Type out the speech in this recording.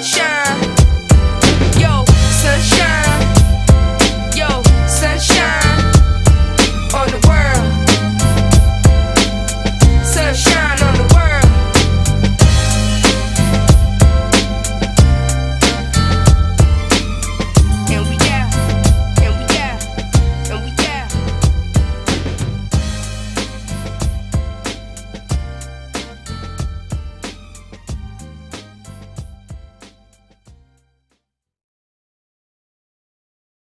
sunshine.